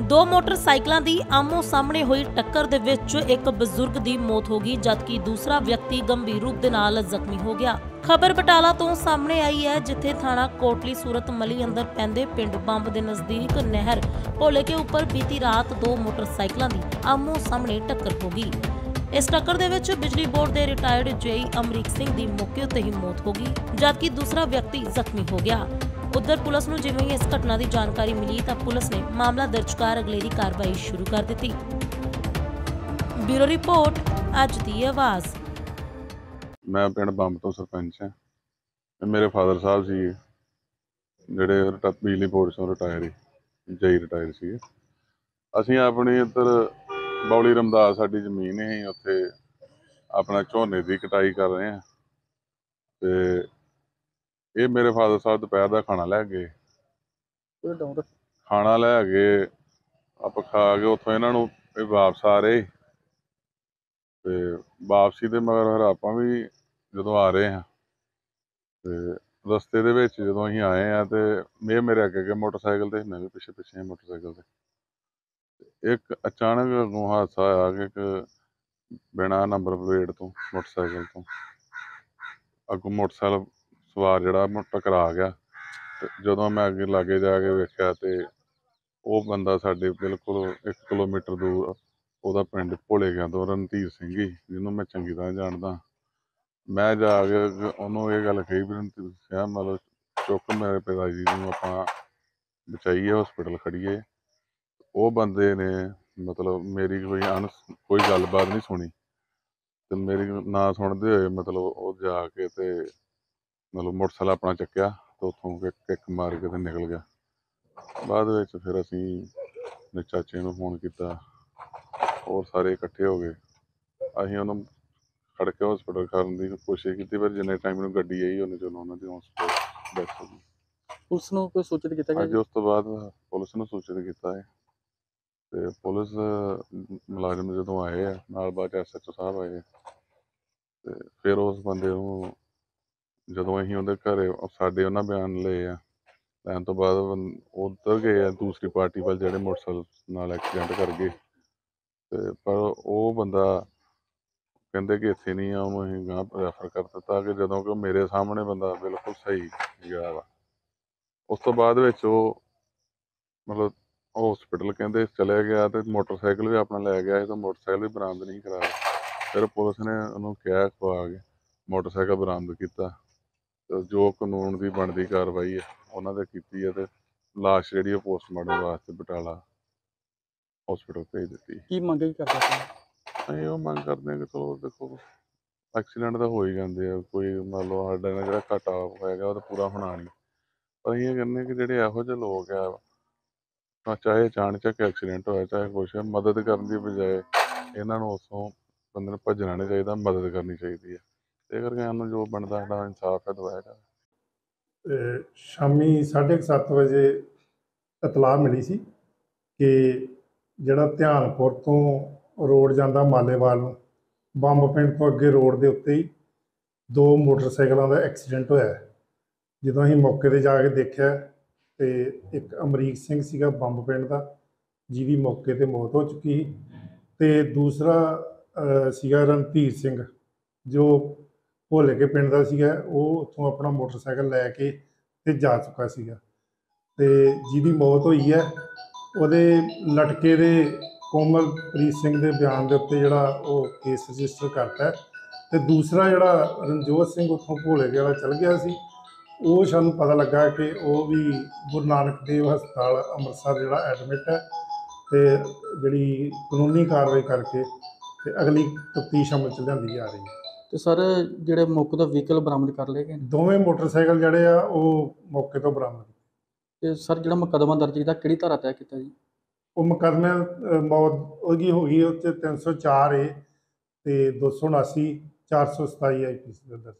ਦੋ ਮੋਟਰਸਾਈਕਲਾਂ ਦੀ ਆਮੋ ਸਾਹਮਣੇ ਹੋਈ ਟੱਕਰ ਦੇ ਵਿੱਚ ਇੱਕ ਬਜ਼ੁਰਗ ਦੀ ਮੌਤ ਹੋ ਗਈ, ਜਦਕਿ ਦੂਸਰਾ ਵਿਅਕਤੀ ਗੰਭੀਰ ਰੂਪ ਦੇ ਨਾਲ ਜ਼ਖਮੀ ਹੋ ਗਿਆ। ਖਬਰ ਬਟਾਲਾ ਤੋਂ ਸਾਹਮਣੇ ਆਈ ਹੈ, ਜਿੱਥੇ ਥਾਣਾ ਕੋਟਲੀ ਸੂਰਤ ਮਲੀ ਅੰਦਰ ਪੈਂਦੇ ਪਿੰਡ ਬੰਬ ਦੇ ਨਜ਼ਦੀਕ ਨਹਿਰ ਭੋਲੇ ਕੇ ਉੱਪਰ ਬੀਤੀ ਰਾਤ ਦੋ ਮੋਟਰਸਾਈਕਲਾਂ ਦੀ ਆਮੋ ਸਾਹਮਣੇ ਟੱਕਰ ਹੋ ਗਈ। ਇਸ ਟੱਕਰ ਦੇ ਵਿੱਚ ਬਿਜਲੀ ਬੋਰਡ ਦੇ ਰਿਟਾਇਰਡ ਜੇਈ ਅਮਰੀਕ ਸਿੰਘ ਦੀ ਮੌਕੇ ਉੱਤੇ ਹੀ ਮੌਤ ਹੋ ਗਈ, ਜਦਕਿ ਦੂਸਰਾ ਵਿਅਕਤੀ ਜ਼ਖਮੀ ਹੋ ਗਿਆ। ਉਧਰ ਪੁਲਿਸ ਨੂੰ ਜਿਵੇਂ ਹੀ ਇਸ ਘਟਨਾ ਦੀ ਜਾਣਕਾਰੀ ਮਿਲੀ ਤਾਂ ਪੁਲਿਸ ਨੇ ਮਾਮਲਾ ਦਰਜ ਕਰ ਅਗਲੇਰੀ ਕਾਰਵਾਈ ਸ਼ੁਰੂ ਕਰ ਦਿੱਤੀ। ਬਿਊਰੋ ਰਿਪੋਰਟ, ਅੱਜ ਦੀ ਆਵਾਜ਼। ਮੈਂ ਪਿੰਡ ਬੰਬ ਤੋਂ ਸਰਪੰਚ ਹਾਂ ਤੇ ਮੇਰੇ ਫਾਦਰ ਸਾਹਿਬ ਸੀ ਜਿਹੜੇ ਰਿਟਾ- ਬਿਜਲੀ ਬੋਰਡ ਤੋਂ ਰਿਟਾਇਰ ਸੀ, ਜਈ ਰਿਟਾਇਰ ਸੀ ਅਸੀਂ ਆਪਣੀ ਇੱਧਰ ਬੌਲੀ ਰਮਦਾਸ ਸਾਡੀ ਜ਼ਮੀਨ ਹੈ ਉੱਥੇ ਆਪਣਾ ਝੋਨੇ ਦੀ ਕਟਾਈ ਕਰ ਰਹੇ ਹਾਂ ਤੇ ਇਹ ਮੇਰੇ ਫਾਦਰ ਸਾਹਿਬ ਦੁਪਹਿਰ ਦਾ ਖਾਣਾ ਲੈ ਗਏ। ਖਾਣਾ ਲੈ ਗਏ ਆਪਾਂ ਖਾ ਕੇ ਉੱਥੋਂ ਇਹਨਾਂ ਨੂੰ ਇਹ ਵਾਪਸ ਆ ਰਹੇ। ਤੇ ਵਾਪਸੀ ਦੇ ਮਗਰ ਫਿਰ ਆਪਾਂ ਵੀ ਜਦੋਂ ਆ ਰਹੇ ਹਾਂ ਤੇ ਰਸਤੇ ਦੇ ਵਿੱਚ ਜਦੋਂ ਅਸੀਂ ਆਏ ਆ ਤੇ ਇਹ ਮੇਰੇ ਅੱਗੇ ਅੱਗੇ ਮੋਟਰਸਾਈਕਲ ਤੇ ਮੈਂ ਵੀ ਪਿੱਛੇ ਪਿੱਛੇ ਮੋਟਰਸਾਈਕਲ ਤੇ। ਇੱਕ ਅਚਾਨਕ ਅੱਗੋਂ ਹਾਦਸਾ ਆਇਆ ਕਿ ਇੱਕ ਬਿਨਾਂ ਨੰਬਰ ਪਲੇਟ ਤੋਂ ਮੋਟਰਸਾਈਕਲ ਤੋਂ ਅੱਗੋਂ ਮੋਟਰਸਾਈਕਲ ਸਵਾਰ ਜਿਹੜਾ ਮ- ਟਕਰਾ ਗਿਆ ਤੇ ਜਦੋਂ ਮੈਂ ਅੱਗੇ ਲਾਗੇ ਜਾ ਕੇ ਵੇਖਿਆ ਤੇ ਉਹ ਬੰਦਾ ਸਾਡੇ ਬਿਲਕੁਲ 1 ਕਿਲੋਮੀਟਰ ਦੂਰ ਉਹਦਾ ਪਿੰਡ ਭੋਲੇ ਗਿਆ ਤੋਂ, ਰਣਧੀਰ ਸਿੰਘ ਹੀ, ਜਿਹਨੂੰ ਮੈਂ ਚੰਗੀ ਤਰ੍ਹਾਂ ਜਾਣਦਾ। ਮੈਂ ਜਾ ਕੇ ਉਹਨੂੰ ਇਹ ਗੱਲ ਕਹੀ ਵੀ ਰਣਧੀਰ ਸਿੰਘ ਮਤਲਬ ਚੁੱਕ ਮੇਰੇ ਪਿਤਾ ਜੀ ਨੂੰ, ਆਪਾਂ ਬਚਾਈਏ ਹਸਪੀਟਲ ਖੜੀਏ ਉਹ ਬੰਦੇ ਨੇ ਮਤਲਬ ਮੇਰੀ ਕੋਈ ਅਣ, ਕੋਈ ਗੱਲਬਾਤ ਨਹੀਂ ਸੁਣੀ। ਤੇ ਮੇਰੀ ਨਾ ਸੁਣਦੇ ਹੋਏ ਮਤਲਬ ਉਹ ਜਾ ਕੇ ਤੇ ਮਤਲਬ ਮੋਟਰਸਾਈਕਲ ਆਪਣਾ ਚੱਕਿਆ ਤੇ ਉੱਥੋਂ ਕਿੱਕ ਮਾਰ ਕੇ ਤੇ ਨਿਕਲ ਗਿਆ। ਬਾਅਦ ਵਿੱਚ ਫਿਰ ਅਸੀਂ ਮੇਰੇ ਚਾਚੇ ਨੂੰ ਫੋਨ ਕੀਤਾ। ਹੋਰ ਸਾਰੇ ਇਕੱਠੇ ਹੋ ਗਏ। ਅਸੀਂ ਉਹਨੂੰ ਫੜ ਕੇ ਹਸਪੀਟਲ ਕਰਨ ਦੀ ਕੋਸ਼ਿਸ਼ ਕੀਤੀ ਪਰ ਜਿੰਨੇ ਟਾਈਮ ਨੂੰ ਗੱਡੀ ਆਈ ਉਹਨੇ ਚਲੋ ਉਹਨਾਂ ਦੀ ਹਸਪੀਟਲ ਡੈਥ ਹੋ ਗਈ। ਪੁਲਿਸ ਨੂੰ ਕੋਈ ਸੂਚਿਤ ਕੀਤਾ ਗਿਆ ਅੱਜ ਜੀ? ਉਸ ਤੋਂ ਬਾਅਦ ਪੁਲਿਸ ਨੂੰ ਸੂਚਿਤ ਕੀਤਾ ਹੈ। ਤੇ ਪੁਲਿਸ ਮੁਲਾਜ਼ਮ ਜਦੋਂ ਆਏ ਆ ਨਾਲ ਬਾਅਦ ਐਸਐਚਓ ਸਾਹਿਬ ਆਏ ਤੇ ਫਿਰ ਉਸ ਬੰਦੇ ਨੂੰ ਜਦੋਂ ਅਸੀਂ ਉਹਦੇ ਘਰੇ ਸਾਡੇ ਉਹਨਾਂ ਬਿਆਨ ਲਏ ਆ, ਲੈਣ ਤੋਂ ਬਾਅਦ ਬੰ- ਉੱਧਰ ਗਏ ਆ ਦੂਸਰੀ ਪਾਰਟੀ ਵੱਲ ਜਿਹੜੇ ਮੋਟਰਸਾਈਕਲ ਨਾਲ ਐਕਸੀਡੈਂਟ ਕਰ ਗਏ। ਤੇ ਪਰ ਉਹ ਬੰਦਾ ਕਹਿੰਦੇ ਕਿ ਇੱਥੇ ਨਹੀਂ ਆ, ਉਹਨੂੰ ਅਸੀਂ ਗਾਂ ਰੈਫਰ ਕਰ ਦਿੱਤਾ ਕਿ ਜਦੋਂ ਕਿ ਮੇਰੇ ਸਾਹਮਣੇ ਬੰਦਾ ਬਿਲਕੁਲ ਸਹੀ ਗਿਆ ਵਾ। ਉਸ ਤੋਂ ਬਾਅਦ ਵਿੱਚ ਉਹ ਮਤਲਬ ਹਸਪੀਟਲ ਕਹਿੰਦੇ ਚਲੇ ਗਿਆ ਤੇ ਮੋਟਰਸਾਈਕਲ ਵੀ ਆਪਣਾ ਲੈ ਗਿਆ ਸੀ ਤਾਂ ਮੋਟਰਸਾਈਕਲ ਵੀ ਬਰਾਮਦ ਨਹੀਂ ਕਰਾਇਆ ਫਿਰ ਪੁਲਿਸ ਨੇ ਉਹਨੂੰ ਕਿਹਾ ਖਵਾ ਕੇ ਮੋਟਰਸਾਈਕਲ ਬਰਾਮਦ ਕੀਤਾ। ਜੋ ਕਾਨੂੰਨ ਦੀ ਬਣਦੀ ਕਾਰਵਾਈ ਹੈ ਉਹਨਾਂ ਦੇ ਕੀਤੀ ਹੈ ਤੇ ਲਾਸ਼ ਜਿਹੜੀ ਉਹ ਪੋਸਟਮਾਰਟਮ ਵਾਸਤੇ ਬਟਾਲਾ ਹਸਪੀਟਲ ਭੇਜ ਦਿੱਤੀ ਕੀ ਮੰਗ ਕੀ ਕਰਦਾ ਸੀ ਅਸੀਂ ਉਹ ਮੰਗ ਕਰਦੇ ਹਾਂ ਕਿ ਚਲੋ ਦੇਖੋ ਐਕਸੀਡੈਂਟ ਤਾਂ ਹੋ ਹੀ ਜਾਂਦੇ ਆ ਕੋਈ ਮੰਨ ਲਓ ਸਾਡਾ ਨਾਲ ਜਿਹੜਾ ਘਾਟਾ ਹੋਏਗਾ ਉਹ ਤਾਂ ਪੂਰਾ ਹੋਣਾ ਨਹੀਂ। ਪਰ ਅਸੀਂ ਇਹ ਕਹਿੰਦੇ ਕਿ ਜਿਹੜੇ ਇਹੋ ਜਿਹੇ ਲੋਕ ਆ ਤਾਂ ਚਾਹੇ ਅਚਾਨਕ ਐਕਸੀਡੈਂਟ ਹੋਇਆ ਚਾਹੇ ਕੁਛ ਮਦਦ ਕਰਨ ਦੀ ਬਜਾਏ ਇਹਨਾਂ ਨੂੰ ਉਸੋਂ ਬੰਦੇ ਨੂੰ ਭੱਜਣਾ ਨਹੀਂ ਚਾਹੀਦਾ ਮਦਦ ਕਰਨੀ ਚਾਹੀਦੀ ਹੈ। ਇਹ ਕਰਕੇ ਸਾਨੂੰ ਜੋ ਬਣਦਾ ਸਾਡਾ ਇਨਸਾਫ ਹੈ ਦਵਾਇਆ ਜਾਵੇ ਤੇ ਸ਼ਾਮੀ 7:30 ਵਜੇ ਇਤਲਾਹ ਮਿਲੀ ਸੀ ਕਿ ਜਿਹੜਾ ਧਿਆਨਪੁਰ ਤੋਂ ਰੋਡ ਜਾਂਦਾ ਮਾਲੇਵਾਲ ਨੂੰ, ਬੰਬ ਪਿੰਡ ਤੋਂ ਅੱਗੇ ਰੋਡ ਦੇ ਉੱਤੇ ਹੀ ਦੋ ਮੋਟਰਸਾਈਕਲਾਂ ਦਾ ਐਕਸੀਡੈਂਟ ਹੋਇਆ ਜਦੋਂ ਅਸੀਂ ਮੌਕੇ ਤੇ ਜਾ ਕੇ ਦੇਖਿਆ ਤੇ ਇੱਕ ਅਮਰੀਕ ਸਿੰਘ ਸੀਗਾ ਬੰਬ ਪਿੰਡ ਦਾ, ਜਿਹਦੀ ਮੌਕੇ ਤੇ ਮੌਤ ਹੋ ਚੁੱਕੀ ਸੀ। ਤੇ ਦੂਸਰਾ ਸੀਗਾ ਰਣਧੀਰ ਸਿੰਘ, ਜੋ ਭੋਲੇ ਕੇ ਪਿੰਡ ਦਾ ਸੀਗਾ, ਉਹ ਉੱਥੋਂ ਆਪਣਾ ਮੋਟਰਸਾਈਕਲ ਲੈ ਕੇ ਤੇ ਜਾ ਚੁੱਕਾ ਸੀਗਾ। ਤੇ ਜਿਹਦੀ ਮੌਤ ਹੋਈ ਹੈ, ਉਹਦੇ ਲਟਕੇ ਦੇ ਕੋਮਲਪ੍ਰੀਤ ਸਿੰਘ ਦੇ ਬਿਆਨ ਦੇ ਉੱਤੇ ਜਿਹੜਾ ਉਹ ਕੇਸ ਰਜਿਸਟਰ ਕਰਤਾ ਹੈ ਤੇ ਦੂਸਰਾ ਜਿਹੜਾ ਰਣਜੋਤ ਸਿੰਘ ਉੱਥੋਂ ਭੋਲੇ ਕੇ ਵਾਲਾ ਚਲ ਗਿਆ ਸੀ, ਉਹ ਸਾਨੂੰ ਪਤਾ ਲੱਗਾ ਕਿ ਉਹ ਵੀ ਗੁਰੂ ਨਾਨਕ ਦੇਵ ਹਸਪਤਾਲ ਅੰਮ੍ਰਿਤਸਰ ਜਿਹੜਾ ਐਡਮਿਟ ਹੈ ਤੇ ਜਿਹੜੀ ਕਾਨੂੰਨੀ ਕਾਰਵਾਈ ਕਰਕੇ ਤੇ ਅਗਲੀ ਤਫਤੀਸ਼ ਅਮਲ ਚ ਲਿਆਂਦੀ ਜਾ ਰਹੀ ਹੈ। ਤੇ ਸਰ ਜਿਹੜੇ ਮੌਕੇ ਦਾ ਵਹੀਕਲ ਬਰਾਮਦ ਕਰ ਲਏ ਗਏ ਨੇ? ਦੋਵੇਂ ਮੋਟਰਸਾਈਕਲ ਜਿਹੜੇ ਆ ਉਹ ਮੌਕੇ ਤੋਂ ਬਰਾਮਦ ਤੇ ਸਰ ਜਿਹੜਾ ਮੁਕੱਦਮਾ ਦਰਜ ਕੀਤਾ ਕਿਹੜੀ ਧਾਰਾ ਤੈਅ ਕੀਤਾ ਜੀ? ਉਹ ਮੁਕੱਦਮੇ ਅਹ, ਮੌਤ ਉਹਦੀ ਹੋ ਗਈ 'ਚ 304 ਏ ਤੇ 279 427 ਆਈਪੀਸੀ ਦਾ ਦਰਜ।